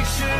picture